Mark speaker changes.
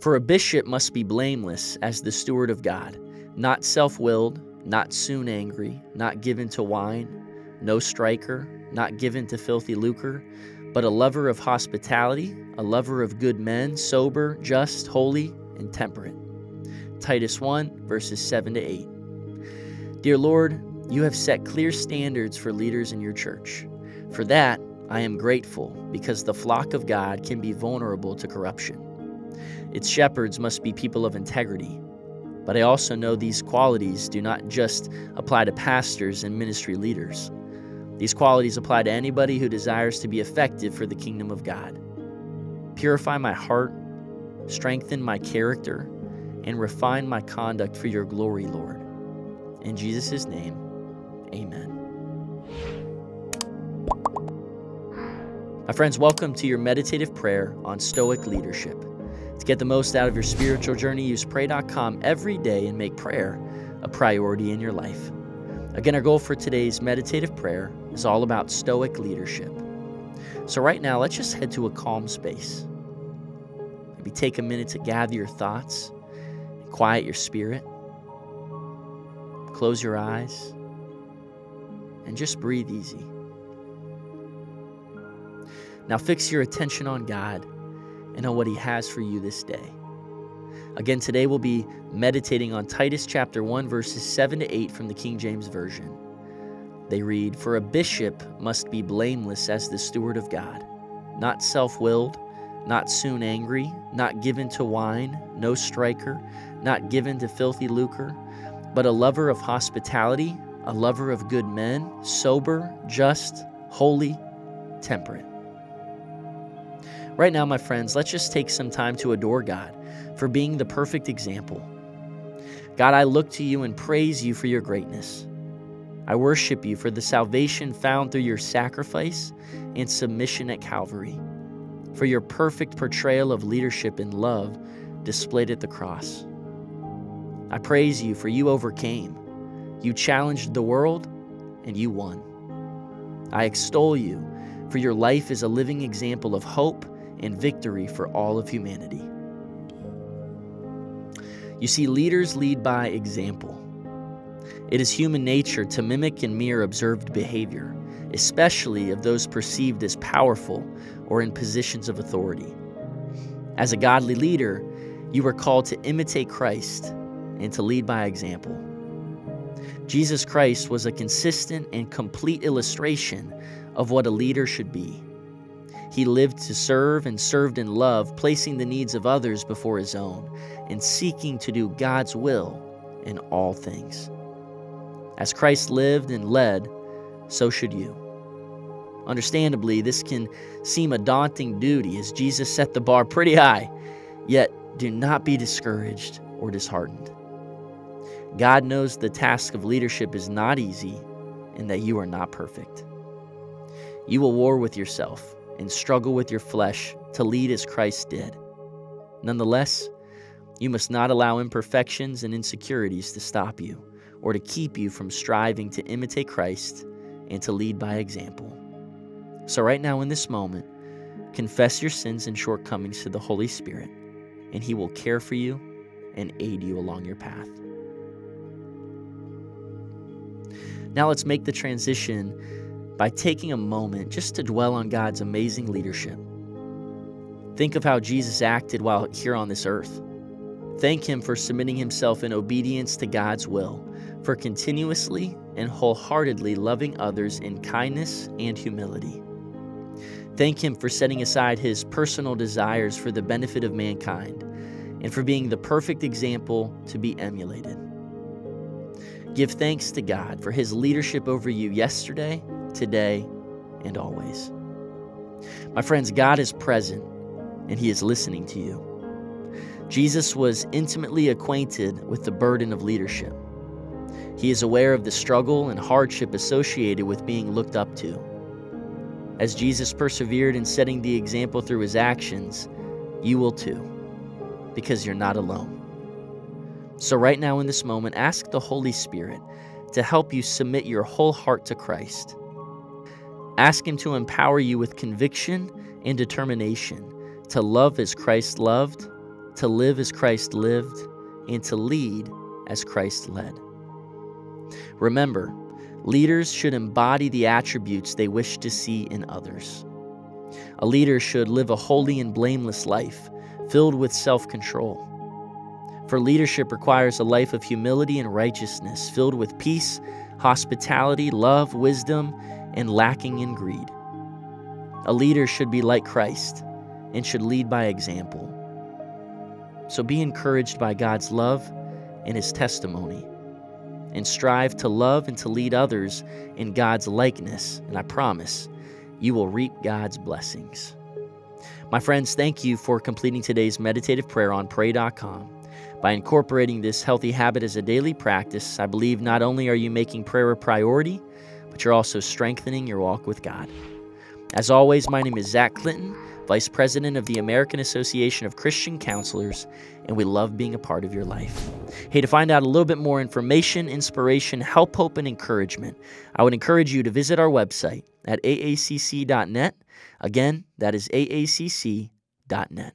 Speaker 1: For a bishop must be blameless as the steward of God, not self willed, not soon angry, not given to wine, no striker, not given to filthy lucre, but a lover of hospitality, a lover of good men, sober, just, holy, and temperate. Titus 1, verses 7 to 8. Dear Lord, you have set clear standards for leaders in your church. For that, I am grateful because the flock of God can be vulnerable to corruption. Its shepherds must be people of integrity. But I also know these qualities do not just apply to pastors and ministry leaders. These qualities apply to anybody who desires to be effective for the kingdom of God. Purify my heart, strengthen my character, and refine my conduct for your glory, Lord. In Jesus' name, amen. My friends, welcome to your meditative prayer on Stoic leadership. To get the most out of your spiritual journey, use pray.com every day and make prayer a priority in your life. Again, our goal for today's meditative prayer is all about Stoic leadership. So, right now, let's just head to a calm space. Maybe take a minute to gather your thoughts and quiet your spirit. Close your eyes and just breathe easy. Now, fix your attention on God and on what He has for you this day. Again, today we'll be meditating on Titus chapter 1, verses 7 to 8 from the King James Version. They read, For a bishop must be blameless as the steward of God, not self willed, not soon angry, not given to wine, no striker, not given to filthy lucre, but a lover of hospitality, a lover of good men, sober, just, holy, temperate. Right now, my friends, let's just take some time to adore God for being the perfect example. God, I look to you and praise you for your greatness. I worship you for the salvation found through your sacrifice and submission at Calvary, for your perfect portrayal of leadership and love displayed at the cross. I praise you for you overcame. You challenged the world and you won. I extol you for your life is a living example of hope and victory for all of humanity. You see, leaders lead by example. It is human nature to mimic and mirror observed behavior, especially of those perceived as powerful or in positions of authority. As a godly leader, you are called to imitate Christ and to lead by example. Jesus Christ was a consistent and complete illustration of what a leader should be. He lived to serve and served in love, placing the needs of others before his own, and seeking to do God's will in all things. As Christ lived and led, so should you. Understandably, this can seem a daunting duty as Jesus set the bar pretty high, yet do not be discouraged or disheartened. God knows the task of leadership is not easy and that you are not perfect. You will war with yourself and struggle with your flesh to lead as Christ did. Nonetheless, you must not allow imperfections and insecurities to stop you or to keep you from striving to imitate Christ and to lead by example. So, right now in this moment, confess your sins and shortcomings to the Holy Spirit, and He will care for you and aid you along your path. Now, let's make the transition by taking a moment just to dwell on God's amazing leadership. Think of how Jesus acted while here on this earth. Thank Him for submitting Himself in obedience to God's will, for continuously and wholeheartedly loving others in kindness and humility. Thank Him for setting aside His personal desires for the benefit of mankind and for being the perfect example to be emulated. Give thanks to God for His leadership over you yesterday today, and always. My friends, God is present and He is listening to you. Jesus was intimately acquainted with the burden of leadership. He is aware of the struggle and hardship associated with being looked up to. As Jesus persevered in setting the example through his actions, you will too, because you're not alone. So, right now in this moment, ask the Holy Spirit to help you submit your whole heart to Christ. Ask Him to empower you with conviction and determination to love as Christ loved, to live as Christ lived, and to lead as Christ led. Remember, leaders should embody the attributes they wish to see in others. A leader should live a holy and blameless life, filled with self control. For leadership requires a life of humility and righteousness, filled with peace, hospitality, love, wisdom, and lacking in greed. A leader should be like Christ and should lead by example. So be encouraged by God's love and his testimony, and strive to love and to lead others in God's likeness, and I promise you will reap God's blessings. My friends, thank you for completing today's meditative prayer on pray.com. By incorporating this healthy habit as a daily practice, I believe not only are you making prayer a priority, but you're also strengthening your walk with God. As always, my name is Zach Clinton, Vice President of the American Association of Christian Counselors, and we love being a part of your life. Hey, to find out a little bit more information, inspiration, help, hope, and encouragement, I would encourage you to visit our website at aacc.net. Again, that is aacc.net.